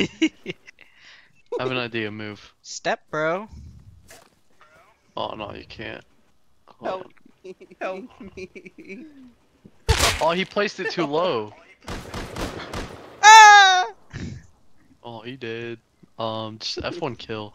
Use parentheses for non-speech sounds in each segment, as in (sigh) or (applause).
(laughs) I have an idea. Move. Step, bro. Oh no, you can't. Hold Help on. me. Help me. Oh, he placed it too low. (laughs) Ah! Oh, he did. Um, just F1 kill.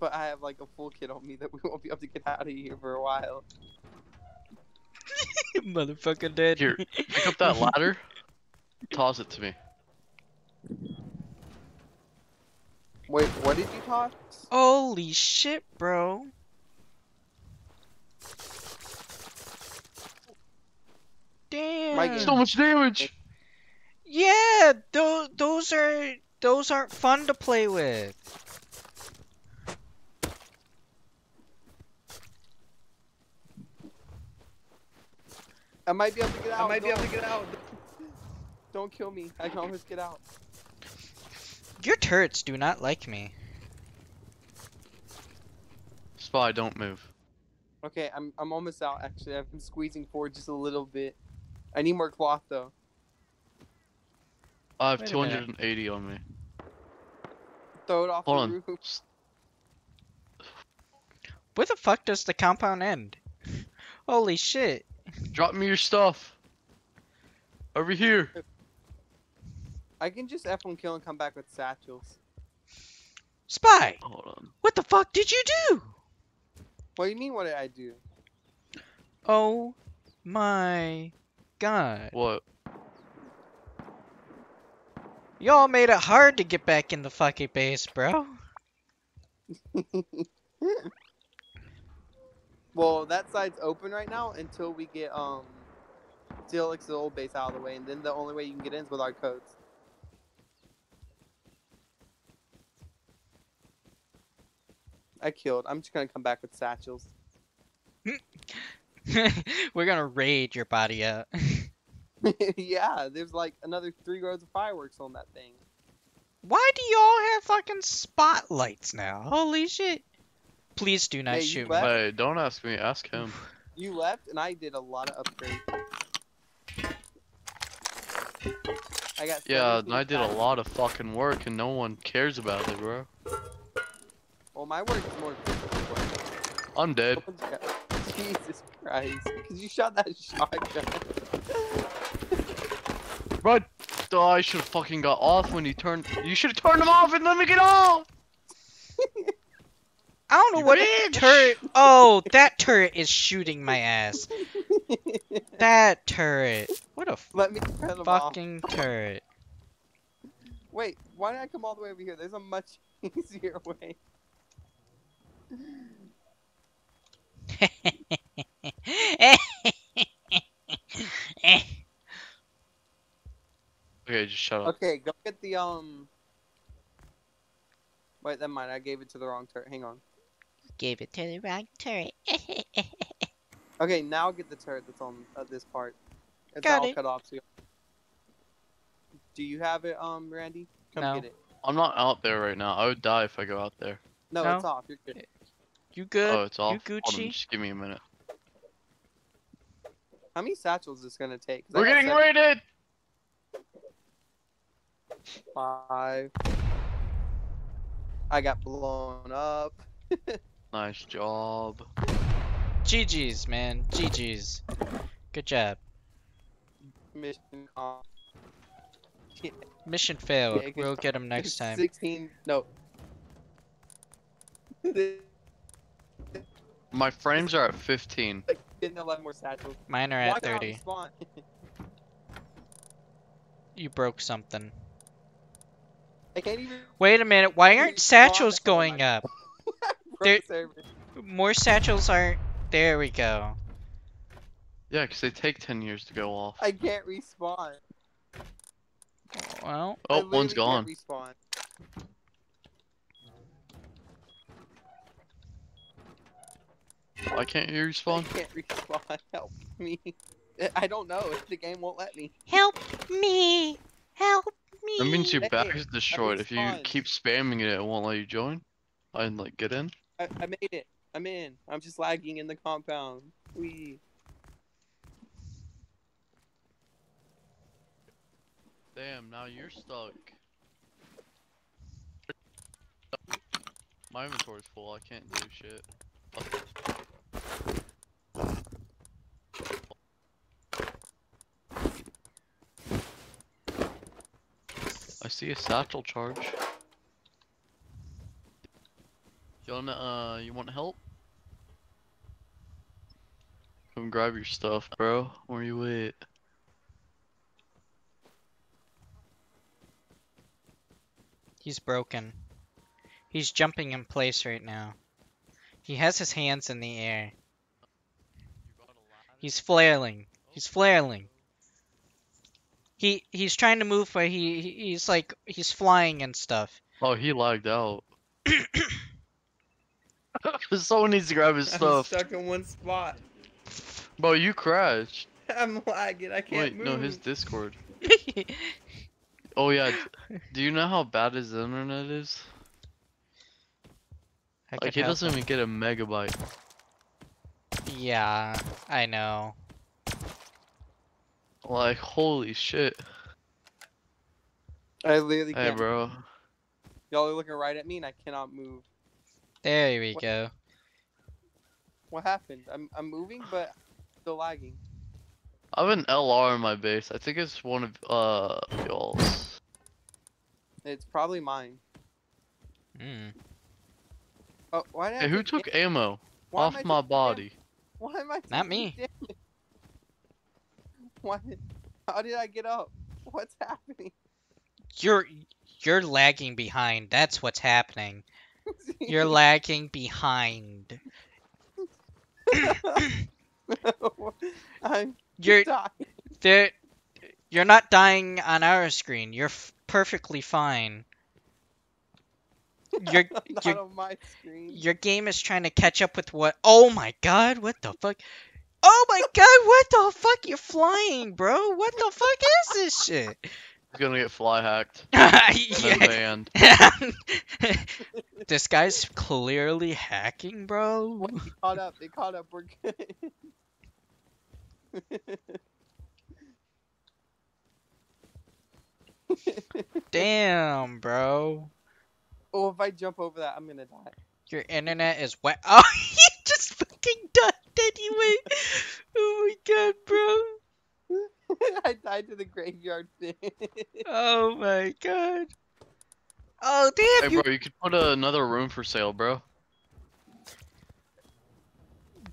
But I have like a full kit on me that we won't be able to get out of here for a while. (laughs) Motherfucker dead. Here, pick up that ladder. Toss it to me. Wait, what did you toss? Holy shit, bro. Damn. Mike, So much damage. Yeah, those those are those aren't fun to play with. I might be able to get out. I might be able to get out. (laughs) Don't kill me. I can always get out. Your turrets do not like me. Spy, don't move. Okay, I'm I'm almost out. Actually, I've been squeezing forward just a little bit. I need more cloth though. I have Wait minute. 280 on me. Throw it off Hold the on. roof. Where the fuck does the compound end? (laughs) Holy shit. Drop me your stuff. Over here. I can just F1 kill and come back with satchels. Spy, Hold on. what the fuck did you do? What do you mean? What did I do? Oh my god. What? Y'all made it hard to get back in the fucking base, bro. (laughs) Well, that side's open right now until we get um Steelix's old base out of the way, and then the only way you can get in is with our codes. I killed. I'm just gonna come back with satchels. (laughs) We're gonna raid your body out. (laughs) (laughs) yeah, there's like another three rows of fireworks on that thing. Why do y'all have fucking spotlights now? Holy shit. Please do not Hey, shoot me. Hey, don't ask me. Ask him. You left, and I did a lot of upgrades. I got. Yeah, and I did a lot of fucking work and no one cares about it, bro. Well, my work is more physical work. I'm dead. (laughs) Jesus Christ! Because you shot that shotgun. (laughs) Bro, oh, I should have fucking got off when he turned. You should have turned him off and let me get off. I don't know You what bitch! turret. Oh, that turret is shooting my ass. That turret. What a Let me turn them off. fucking turret. Wait, why did I come all the way over here? There's a much (laughs) easier way. Okay, just shut up. Okay, go get the um. Wait, never mind. I gave it to the wrong turret. Hang on. Gave it to the wrong turret. (laughs) Okay, now get the turret that's on uh, this part. It's Got all it. cut off. So. Do you have it, um, Randy? Come No. get it. I'm not out there right now. I would die if I go out there. No, No. it's off. You're good. You good? oh, it's off. You Hold on, Gucci? just give me a minute. How many satchels is this gonna take? We're getting seven- raided. Five. I got blown up. (laughs) Nice job. GG's, man. GG's. Good job. Mission com- Mission failed. Yeah, we'll (laughs) get him next time. 16. No. (laughs) Didn't My frames are at 15. have more satchels. Mine are at can't 30. You broke something. I can't even. Wait a minute. Why aren't satchels going (laughs) up? There- More satchels aren't. There we go. Yeah, because they take 10 years to go off. I can't respawn. Well, oh, I Oh, one's literally gone. can't Respawn. Why can't you respawn? I (laughs) can't respawn. (laughs) Help me. I don't know. The game won't let me. Help me. Help me. That means your back is destroyed. If you keep spamming it, it won't let you join. And like get in. I, I made it. I'm in. I'm just lagging in the compound. We. Damn. Now you're stuck. My inventory's full. I can't do shit. I see a satchel charge. You wanna, uh, you want help? Come grab your stuff, bro. Where you at? He's broken. He's jumping in place right now. He has his hands in the air. He's flailing. He's flailing. He he's trying to move, but he he- he's like he's flying and stuff. Oh, he lagged out. (coughs) (laughs) Someone needs to grab his I'm stuff. stuck in one spot. Bro, you crashed. I'm lagging. I can't Wait, move. no, his Discord. (laughs) Oh yeah. Do you know how bad his internet is? I Like he doesn't him. even get a megabyte. Yeah, I know. Like holy shit. I literally Hey can't. bro. Y'all are looking right at me and I cannot move. There we What- go. What happened? I'm I'm moving, but still lagging. I have an LR in my base. I think it's one of uh y'all's. It's probably mine. Mm. Oh, why did I Hey, who took dam- ammo why off my taking dam- body? Why am I Not me. damage? (laughs) Why? How did I get up? What's happening? You're you're lagging behind. That's what's happening. (laughs) You're lagging behind. (laughs) I'm You're dying. You're not dying on our screen. You're f- perfectly fine. Your (laughs) Not your on my screen. your game is trying to catch up with what? Oh my god! What the fuck? Oh my god! What the fuck? You're flying, bro. What the fuck is this shit? He's gonna get fly hacked. (laughs) Yeah. banned. (laughs) this guy's clearly hacking, bro. They caught up. They caught up. We're good. Damn, bro. Oh, if I jump over that, I'm gonna die. Your internet is wet. (laughs) Oh, he just fucking died anyway. (laughs) Oh my god, bro. (laughs) I died to the graveyard thing. Oh my god. Oh damn Hey you, bro, you could put another room for sale, bro.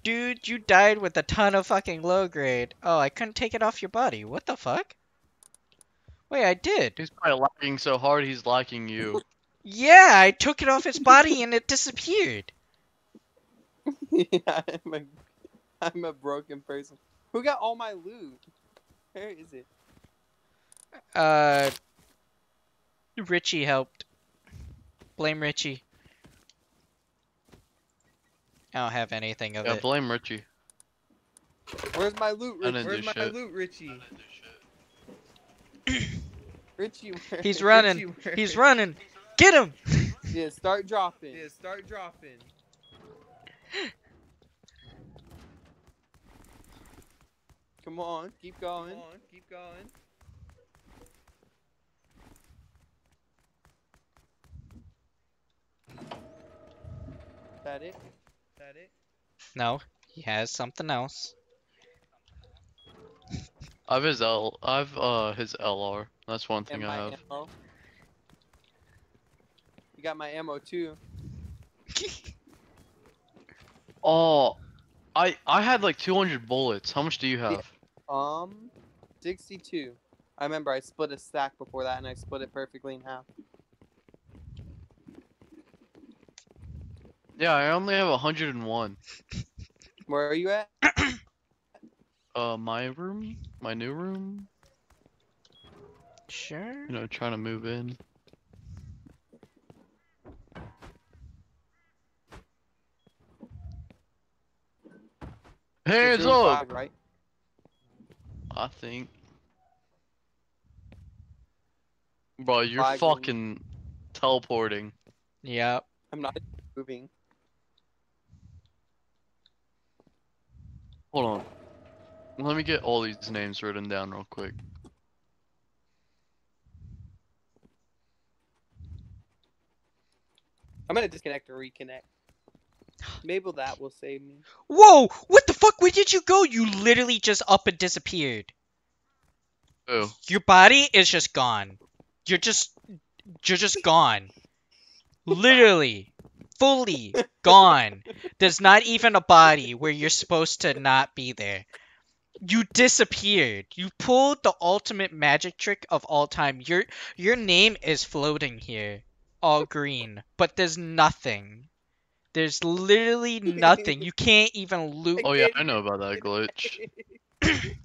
dude! You died with a ton of fucking low grade. Oh, I couldn't take it off your body. What the fuck? Wait, I did. He's probably lagging so hard he's liking you. Yeah, I took it off his body and it disappeared. yeah, (laughs) I'm a, I'm a broken person. Who got all my loot? Where is it? Uh, Richie helped. Blame Richie. I don't have anything of Yeah, it. blame Richie. Where's my loot, I Richie? Where's my shit. loot, Richie? Richie, where? He's running. Richie, where? He's running. Get him! Yeah, start dropping. Yeah, start dropping. Come on, keep going. Come on, keep going. That it? That it? No, he has something else. I have his L. I have uh his LR. That's one thing And I have. ammo. You got my ammo too. (laughs) Oh, I I had like 200 bullets. How much do you have? Um, 62. I remember I split a stack before that and I split it perfectly in half. Yeah, I only have 101. Where are you at? (coughs) Uh, my room, my new room. Sure. You know, trying to move in. Hands up! five, right? I think. Bro, you're Lagging. fucking teleporting. Yep. I'm not moving. Hold on. Let me get all these names written down real quick. I'm gonna disconnect and reconnect. Maybe that will save me. Whoa! What the fuck? Where did you go? You literally just up and disappeared. Oh, Your body is just gone. You're just you're just gone. Literally. Fully gone. There's not even a body where you're supposed to not be there. You disappeared. You pulled the ultimate magic trick of all time. Your your name is floating here. All green. But there's nothing. There's literally nothing. You can't even loot oh yeah, I know about that glitch. (laughs)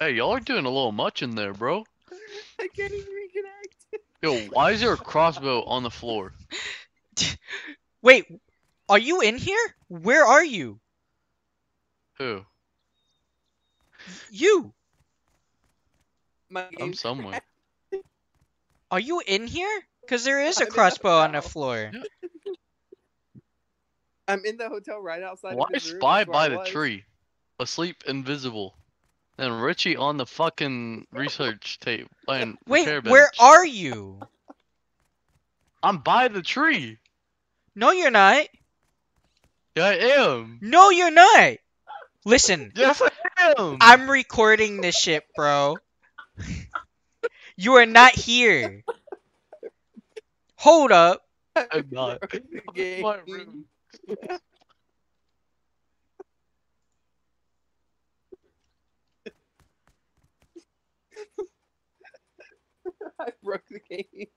Hey, y'all are doing a little much in there, bro. (laughs) I can't even reconnect. Yo, why is there a crossbow on the floor? (laughs) Wait, are you in here? Where are you? Who? You. My I'm somewhere. Are you in here? Cause there is a I'm in the crossbow on the hotel. floor. I'm in the hotel right outside. Why of this spy That's by the was. tree? Asleep, invisible. And Richie on the fucking research tape and Wait, where are you? I'm by the tree. No, you're not. Yeah, I am. No, you're not. Listen, Yes, I am. I'm recording this shit, bro. You are not here. Hold up. I'm not. (laughs) Game. My room. (laughs) I broke the game.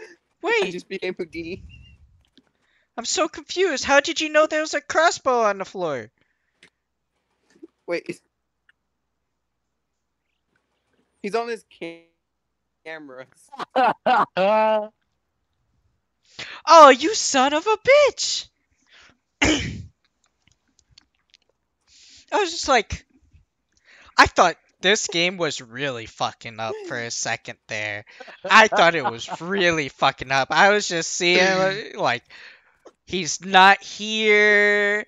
(laughs) I Wait, just became McGee. I'm so confused. How did you know there was a crossbow on the floor? Wait. Is- He's on his cam- camera. (laughs) Oh, you son of a bitch! I was just like, I thought this game was really fucking up for a second there. I thought it was really fucking up. I was just seeing like, he's not here.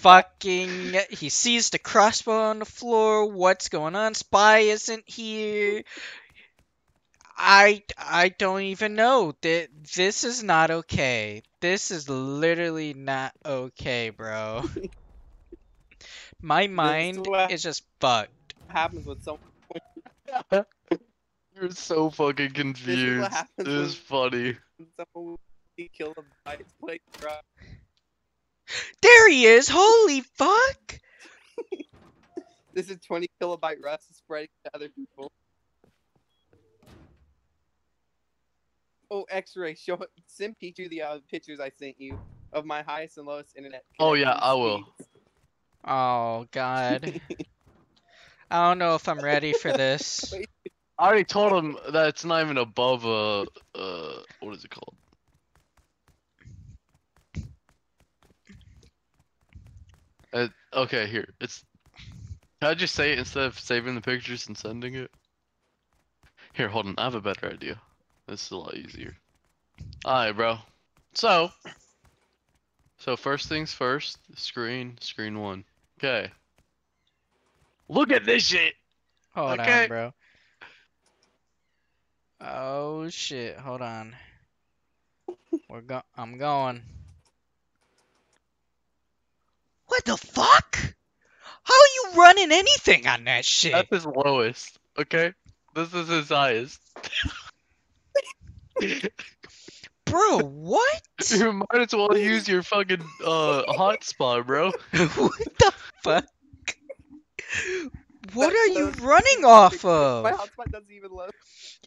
Fucking, he sees the crossbow on the floor. What's going on? Spy isn't here. I I don't even know. Th- This is not okay. This is literally not okay, bro. (laughs) My mind is just fucked. happens when someone (laughs) You're so fucking confused. happens It is funny. someone be killed by his plate truck. There he is. Holy fuck. (laughs) This is 20 kilobyte rust spreading to other people. Oh, X-ray, show it. Send Pichu the uh, pictures I sent you of my highest and lowest internet. Oh, yeah, connection I will. Oh god. (laughs) I don't know if I'm ready for this. I already told him that it's not even above uh uh what is it called? Uh, okay, here. It's Can I just say it instead of saving the pictures and sending it? Here, hold on. I have a better idea. This is a lot easier. Alright, bro. So So first things first, screen, screen one. Okay. Look at this shit! Hold Okay. on, bro. Oh shit, hold on. We're go I'm going. What the fuck? How are you running anything on that shit? That's his lowest, okay? This is his highest. Bro, (laughs) what? you might as well use your fucking uh hotspot, bro. (laughs) what the fuck? What are you running off of? My hotspot doesn't even load.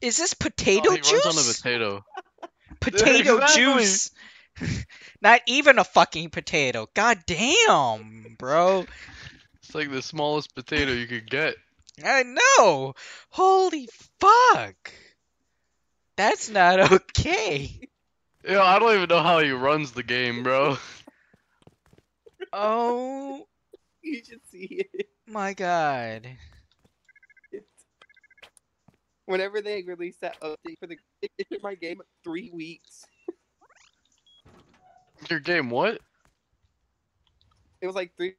Is this potato Oh, he juice? runs on a potato. potato (laughs) Exactly. juice. (laughs) Not even a fucking potato. God damn, bro. It's like the smallest potato you could get. I know. Holy fuck. That's not (laughs) okay. Yeah, I don't even know how he runs the game, bro. Oh (laughs) You should see it. my god. Whenever they release that update for the, it, it took my game three weeks. Your game, what? It was like three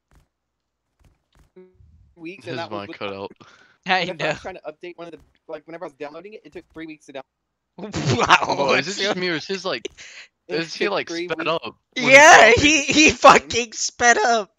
weeks, His and that was cut out. (laughs) I whenever I was trying to update one of the like whenever I was downloading it, it took three weeks to download. (laughs) Oh, wow. Oh, is it what's just me or is his like (laughs) It is he like sped weeks. up? Yeah, he he fucking sped up.